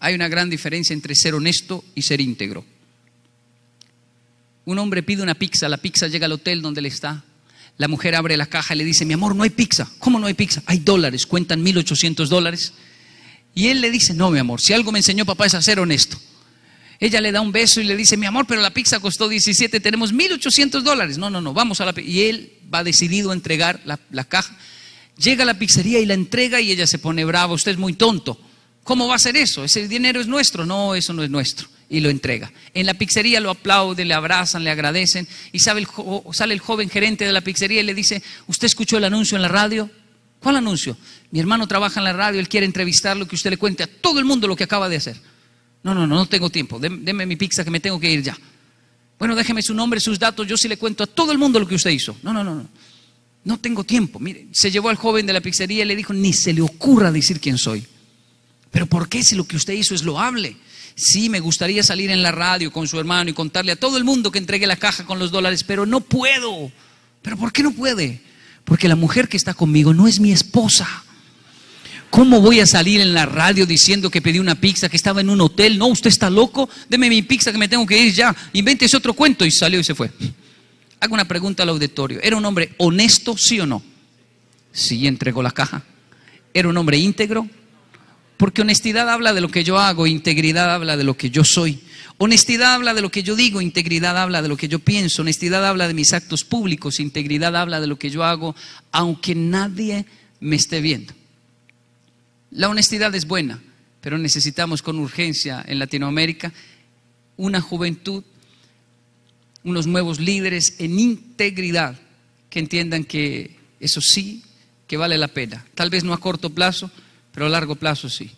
Hay una gran diferencia entre ser honesto y ser íntegro. Un hombre pide una pizza, la pizza llega al hotel donde él está. La mujer abre la caja y le dice, mi amor, no hay pizza. ¿Cómo no hay pizza? Hay dólares, cuentan 1.800 dólares. Y él le dice, no, mi amor, si algo me enseñó papá es a ser honesto. Ella le da un beso y le dice, mi amor, pero la pizza costó 17, tenemos 1.800 dólares. No, no, no, vamos a la Y él va decidido a entregar la caja. Llega a la pizzería y la entrega y ella se pone brava, usted es muy tonto. ¿Cómo va a ser eso? Ese dinero es nuestro. No, eso no es nuestro. Y lo entrega. En la pizzería lo aplauden, le abrazan, le agradecen. Y sale el joven gerente de la pizzería y le dice, ¿usted escuchó el anuncio en la radio? ¿Cuál anuncio? Mi hermano trabaja en la radio, él quiere entrevistarlo, que usted le cuente a todo el mundo lo que acaba de hacer. No, no, no, no tengo tiempo. Deme mi pizza que me tengo que ir ya. Bueno, déjeme su nombre, sus datos, yo sí le cuento a todo el mundo lo que usted hizo. No, no, no, no. No tengo tiempo. Mire, se llevó al joven de la pizzería y le dijo, ni se le ocurra decir quién soy. Pero ¿por qué si lo que usted hizo es loable? Sí, me gustaría salir en la radio con su hermano y contarle a todo el mundo que entregué la caja con los dólares, pero no puedo. ¿Pero por qué no puede? Porque la mujer que está conmigo no es mi esposa. ¿Cómo voy a salir en la radio diciendo que pedí una pizza, que estaba en un hotel? No, usted está loco. Deme mi pizza que me tengo que ir ya. ese otro cuento. Y salió y se fue. Hago una pregunta al auditorio. ¿Era un hombre honesto, sí o no? Sí, entregó la caja. ¿Era un hombre íntegro? Porque honestidad habla de lo que yo hago, integridad habla de lo que yo soy. Honestidad habla de lo que yo digo, integridad habla de lo que yo pienso, honestidad habla de mis actos públicos, integridad habla de lo que yo hago, aunque nadie me esté viendo. La honestidad es buena, pero necesitamos con urgencia en Latinoamérica una juventud, unos nuevos líderes en integridad que entiendan que eso sí, que vale la pena. Tal vez no a corto plazo, pero a largo plazo sí.